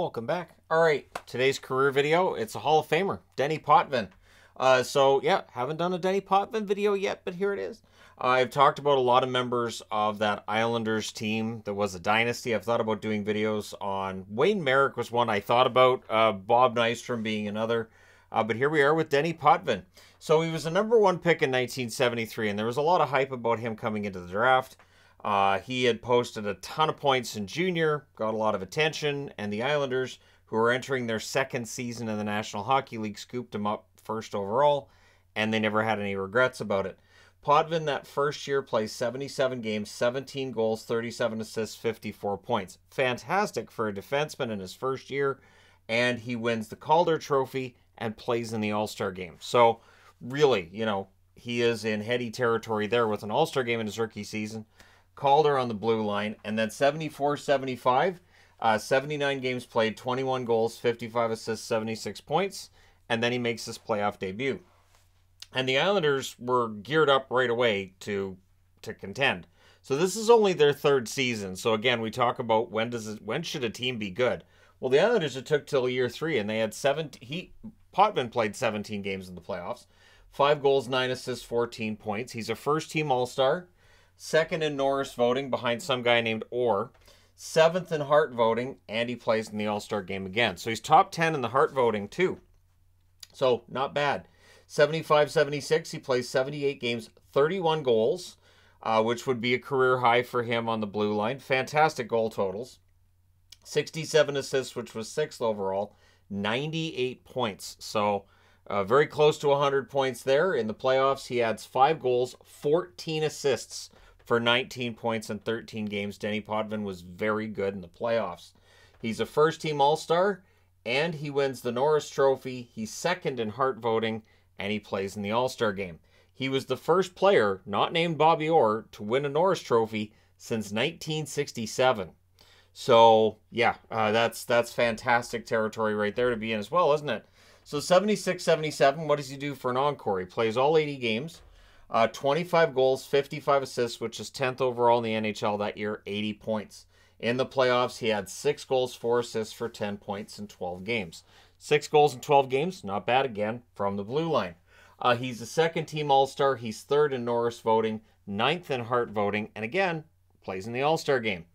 Welcome back. All right, today's career video, it's a Hall of Famer, Denis Potvin. Uh, so, yeah, haven't done a Denis Potvin video yet, but here it is. I've talked about a lot of members of that Islanders team that was a dynasty. I've thought about doing videos on Wayne Merrick was one I thought about, uh, Bob Nystrom being another. Uh, but here we are with Denis Potvin. So he was a number one pick in 1973, and there was a lot of hype about him coming into the draft. Uh, he had posted a ton of points in junior, got a lot of attention, and the Islanders, who were entering their second season in the National Hockey League, scooped him up first overall, and they never had any regrets about it. Potvin that first year plays 77 games, 17 goals, 37 assists, 54 points. Fantastic for a defenseman in his first year, and he wins the Calder Trophy and plays in the All Star game. So, really, you know, he is in heady territory there with an All Star game in his rookie season. Calder on the blue line, and then 74 75, uh, 79 games played, 21 goals, 55 assists, 76 points, and then he makes his playoff debut. And the Islanders were geared up right away to to contend. So this is only their third season. So again, we talk about when does it, when should a team be good? Well, the Islanders it took till year three, and they had seven. He Potvin played 17 games in the playoffs, five goals, nine assists, 14 points. He's a first team All Star second in Norris voting behind some guy named Orr, seventh in Hart voting, and he plays in the All Star game again. So he's top 10 in the Hart voting, too. So not bad. 75 76, he plays 78 games, 31 goals, uh, which would be a career high for him on the blue line. Fantastic goal totals. 67 assists, which was sixth overall, 98 points. So uh, very close to 100 points there. In the playoffs, he adds five goals, 14 assists for 19 points in 13 games. Denis Potvin was very good in the playoffs. He's a first team All Star and he wins the Norris Trophy. He's second in Hart voting and he plays in the All Star game. He was the first player, not named Bobby Orr, to win a Norris Trophy since 1967. So yeah, uh, that's that's fantastic territory right there to be in as well, isn't it? So 76 77, what does he do for an encore? He plays all 80 games. Uh, 25 goals, 55 assists, which is 10th overall in the NHL that year, 80 points. In the playoffs, he had 6 goals, 4 assists for 10 points in 12 games. 6 goals in 12 games, not bad again, from the blue line. Uh, he's a second team All Star. He's third in Norris voting, ninth in Hart voting, and again, plays in the All Star game.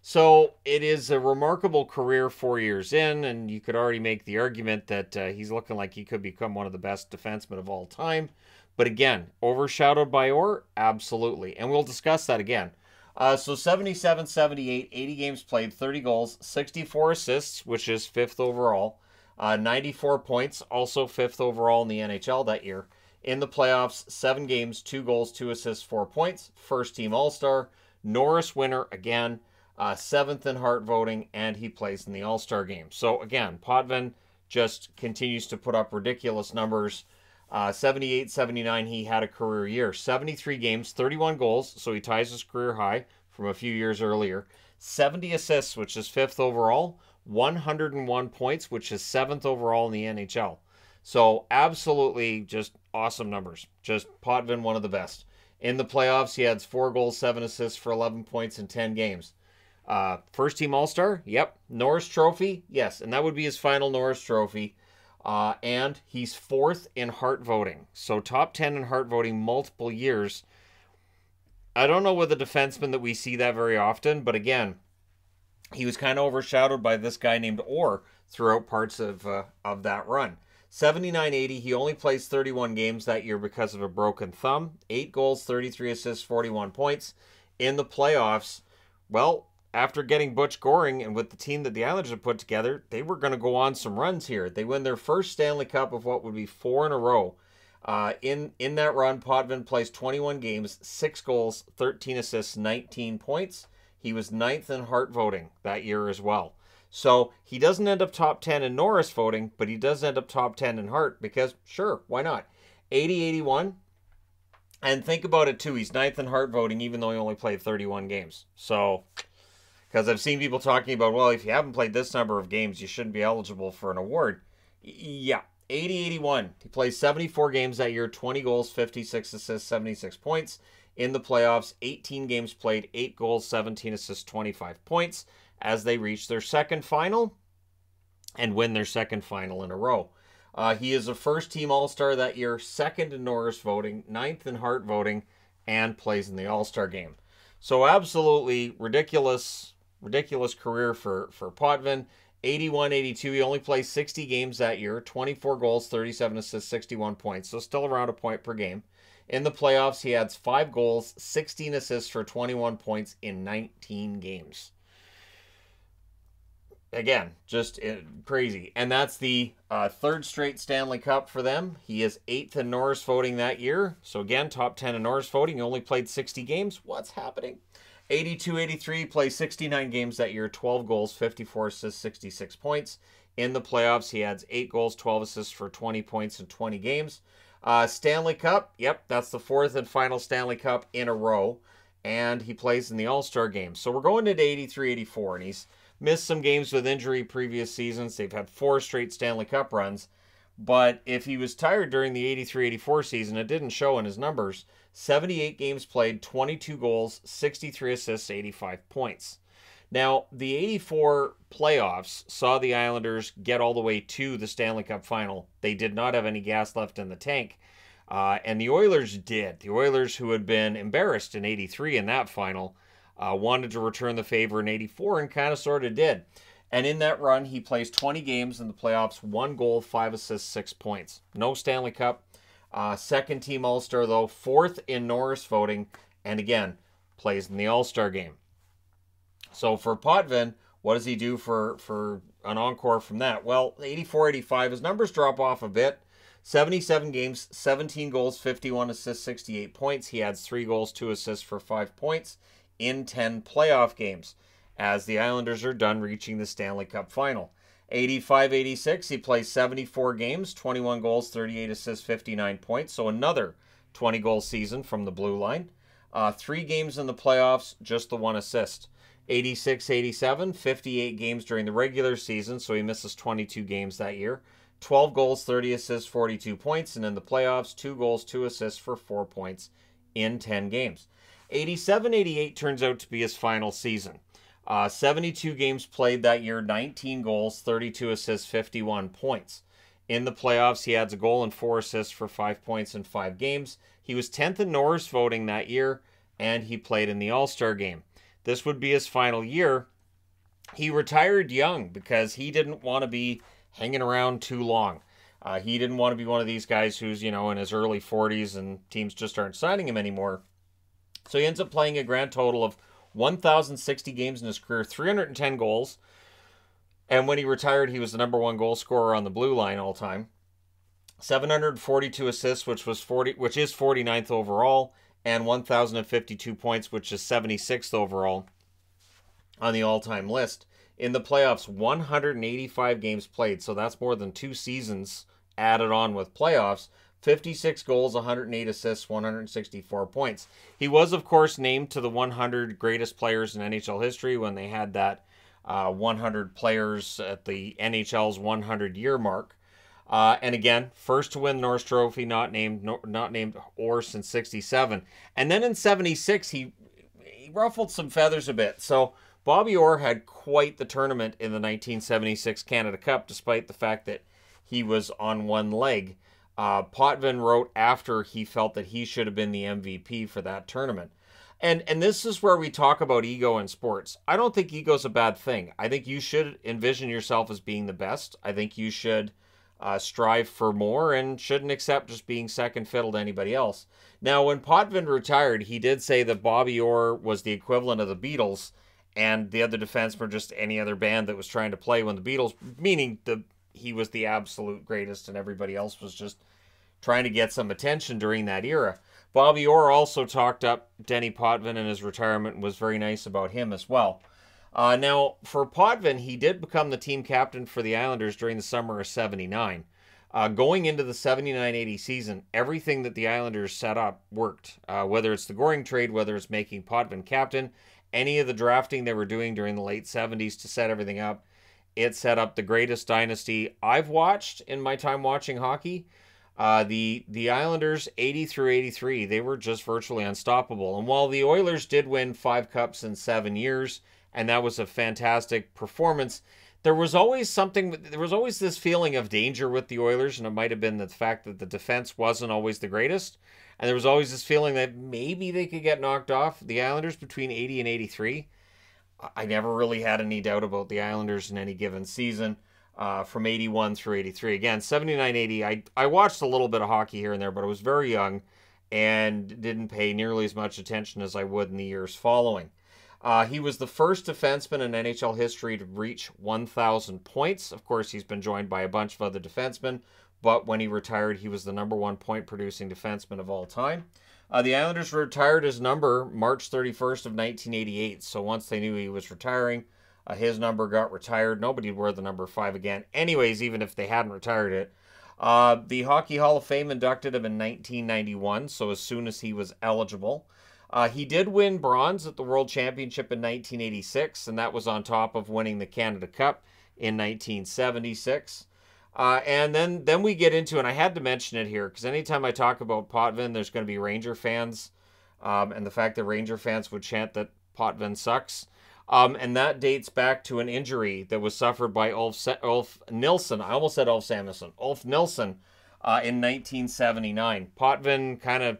So it is a remarkable career four years in, and you could already make the argument that uh, he's looking like he could become one of the best defensemen of all time. But again, overshadowed by Orr? Absolutely. And we'll discuss that again. Uh, so 77 78, 80 games played, 30 goals, 64 assists, which is fifth overall, uh, 94 points, also fifth overall in the NHL that year. In the playoffs, seven games, two goals, two assists, four points, first team All Star. Norris winner again, uh, seventh in Hart voting, and he plays in the All Star game. So again, Potvin just continues to put up ridiculous numbers. Uh, 78 79, he had a career year. 73 games, 31 goals, so he ties his career high from a few years earlier. 70 assists, which is fifth overall. 101 points, which is seventh overall in the NHL. So, absolutely just awesome numbers. Just Potvin, one of the best. In the playoffs, he had four goals, seven assists for 11 points in 10 games. Uh, first team All Star, yep. Norris Trophy, yes. And that would be his final Norris Trophy. Uh, and he's fourth in Hart voting. So top 10 in Hart voting multiple years. I don't know with a defenseman that we see that very often, but again, he was kind of overshadowed by this guy named Orr throughout parts of uh, of that run. 79-80, he only plays 31 games that year because of a broken thumb. 8 goals, 33 assists, 41 points. In the playoffs, well, after getting Butch Goring and with the team that the Islanders have put together, they were going to go on some runs here. They win their first Stanley Cup of what would be four in a row. Uh, in in that run, Potvin plays 21 games, six goals, 13 assists, 19 points. He was ninth in Hart voting that year as well. So he doesn't end up top 10 in Norris voting, but he does end up top 10 in Hart because, sure, why not? 80 81. And think about it too. He's ninth in Hart voting, even though he only played 31 games. So because I've seen people talking about, well, if you haven't played this number of games, you shouldn't be eligible for an award. Yeah, 80 81. He plays 74 games that year, 20 goals, 56 assists, 76 points. In the playoffs, 18 games played, 8 goals, 17 assists, 25 points. As they reach their second final, and win their second final in a row. Uh, he is a first team All Star that year, second in Norris voting, ninth in Hart voting, and plays in the All Star game. So absolutely ridiculous, ridiculous career for for Potvin. 81 82. He only played 60 games that year, 24 goals, 37 assists, 61 points. So still around a point per game. In the playoffs, he had five goals, 16 assists for 21 points in 19 games again, just uh, crazy. And that's the uh, third straight Stanley Cup for them. He is eighth in Norris voting that year. So again, top 10 in Norris voting. He only played 60 games. What's happening? 82 83, plays 69 games that year, 12 goals, 54 assists, 66 points. In the playoffs, he adds 8 goals, 12 assists for 20 points in 20 games. Uh, Stanley Cup, yep, that's the fourth and final Stanley Cup in a row. And he plays in the All Star game. So we're going into 83 84, and he's missed some games with injury previous seasons. They've had four straight Stanley Cup runs. But if he was tired during the 83 84 season, it didn't show in his numbers. 78 games played, 22 goals, 63 assists, 85 points. Now, the 84 playoffs saw the Islanders get all the way to the Stanley Cup final. They did not have any gas left in the tank. Uh, and the Oilers did. The Oilers, who had been embarrassed in 83 in that final, uh, wanted to return the favor in 84 and kind of sort of did. And in that run, he plays 20 games in the playoffs, one goal, five assists, six points. No Stanley Cup. Uh, second team All Star, though, fourth in Norris voting, and again, plays in the All Star game. So for Potvin, what does he do for, for an encore from that? Well, 84 85, his numbers drop off a bit. 77 games, 17 goals, 51 assists, 68 points. He adds three goals, two assists for five points in 10 playoff games as the Islanders are done reaching the Stanley Cup final. 85 86, he plays 74 games, 21 goals, 38 assists, 59 points. So another 20 goal season from the blue line. Uh, three games in the playoffs, just the one assist. 86 87, 58 games during the regular season, so he misses 22 games that year. 12 goals, 30 assists, 42 points. And in the playoffs, two goals, two assists for four points in 10 games. 87 88 turns out to be his final season. Uh, 72 games played that year, 19 goals, 32 assists, 51 points. In the playoffs, he adds a goal and four assists for five points in five games. He was 10th in Norris voting that year, and he played in the All Star game. This would be his final year. He retired young because he didn't want to be hanging around too long. Uh, he didn't want to be one of these guys who's, you know, in his early 40s and teams just aren't signing him anymore. So he ends up playing a grand total of 1,060 games in his career, 310 goals. And when he retired, he was the number one goal scorer on the blue line all time. 742 assists, which was 40, which is 49th overall, and 1,052 points, which is 76th overall on the all-time list. In the playoffs, 185 games played, so that's more than two seasons added on with playoffs. 56 goals, 108 assists, 164 points. He was, of course, named to the 100 greatest players in NHL history when they had that uh, 100 players at the NHL's 100 year mark. Uh, and again, first to win Norris Trophy, not named no, not named Orr since '67, and then in '76 he he ruffled some feathers a bit. So Bobby Orr had quite the tournament in the 1976 Canada Cup, despite the fact that he was on one leg. Uh, Potvin wrote after he felt that he should have been the MVP for that tournament. And and this is where we talk about ego in sports. I don't think ego is a bad thing. I think you should envision yourself as being the best. I think you should uh, strive for more and shouldn't accept just being second fiddle to anybody else. Now, when Potvin retired, he did say that Bobby Orr was the equivalent of the Beatles, and the other defensemen just any other band that was trying to play when the Beatles, meaning the he was the absolute greatest and everybody else was just trying to get some attention during that era. Bobby Orr also talked up Denis Potvin and his retirement was very nice about him as well. Uh, now, for Potvin, he did become the team captain for the Islanders during the summer of 79. Uh, going into the 79 80 season, everything that the Islanders set up worked. Uh, whether it's the Goring trade, whether it's making Potvin captain, any of the drafting they were doing during the late 70s to set everything up, it set up the greatest dynasty I've watched in my time watching hockey. Uh, the the Islanders 80 through 83, they were just virtually unstoppable. And while the Oilers did win five cups in seven years, and that was a fantastic performance, there was always something there was always this feeling of danger with the Oilers and it might have been the fact that the defense wasn't always the greatest and there was always this feeling that maybe they could get knocked off the Islanders between 80 and 83 I never really had any doubt about the Islanders in any given season uh, from 81 through 83 again 79 80 I, I watched a little bit of hockey here and there but I was very young and didn't pay nearly as much attention as I would in the years following uh, he was the first defenseman in NHL history to reach 1,000 points. Of course, he's been joined by a bunch of other defensemen, but when he retired, he was the number one point producing defenseman of all time. Uh, the Islanders retired his number March 31st of 1988. So once they knew he was retiring, uh, his number got retired. Nobody would wear the number five again. Anyways, even if they hadn't retired it. Uh, the Hockey Hall of Fame inducted him in 1991, so as soon as he was eligible. Uh, he did win bronze at the World Championship in 1986, and that was on top of winning the Canada Cup in 1976. Uh, and then then we get into, and I had to mention it here because anytime I talk about Potvin, there's going to be Ranger fans, um, and the fact that Ranger fans would chant that Potvin sucks. Um, and that dates back to an injury that was suffered by Ulf, Ulf Nilsson. I almost said Ulf Samuelsson. Ulf Nilsson uh, in 1979. Potvin kind of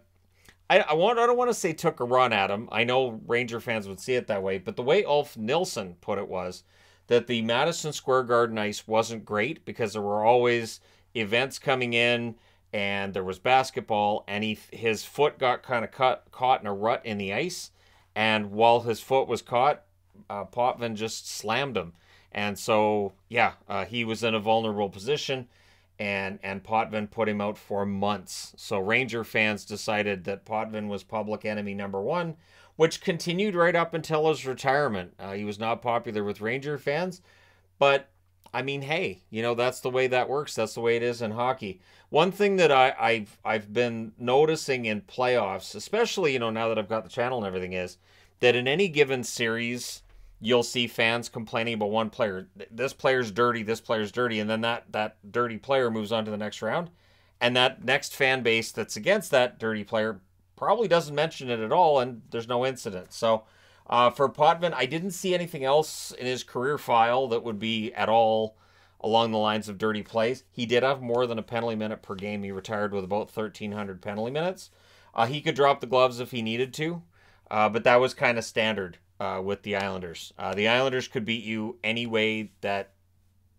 I, I want I don't want to say took a run at him. I know Ranger fans would see it that way, but the way Ulf Nilsson put it was that the Madison Square Garden ice wasn't great because there were always events coming in and there was basketball and he his foot got kind of cut caught in a rut in the ice. And while his foot was caught uh, Potvin just slammed him. And so yeah uh, he was in a vulnerable position and and Potvin put him out for months. So Ranger fans decided that Potvin was public enemy number one, which continued right up until his retirement. Uh, he was not popular with Ranger fans, but I mean, hey, you know that's the way that works. That's the way it is in hockey. One thing that I, I've I've been noticing in playoffs, especially you know now that I've got the channel and everything, is that in any given series you'll see fans complaining about one player. This player's dirty, this player's dirty, and then that that dirty player moves on to the next round. And that next fan base that's against that dirty player probably doesn't mention it at all, and there's no incident. So uh, for Potvin, I didn't see anything else in his career file that would be at all along the lines of dirty plays. He did have more than a penalty minute per game. He retired with about 1,300 penalty minutes. Uh, he could drop the gloves if he needed to, uh, but that was kind of standard uh, with the Islanders. Uh, the Islanders could beat you any way that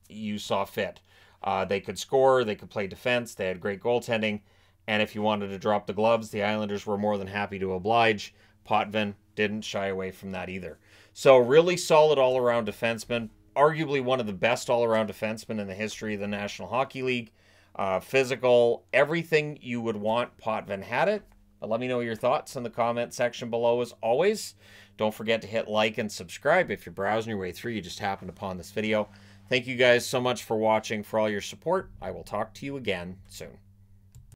you saw fit. Uh, they could score, they could play defense, they had great goaltending, and if you wanted to drop the gloves, the Islanders were more than happy to oblige. Potvin didn't shy away from that either. So, really solid all around defenseman, arguably one of the best all around defensemen in the history of the National Hockey League. Uh, physical, everything you would want, Potvin had it. But let me know your thoughts in the comment section below as always. Don't forget to hit like and subscribe if you're browsing your way through. You just happened upon this video. Thank you guys so much for watching, for all your support. I will talk to you again soon.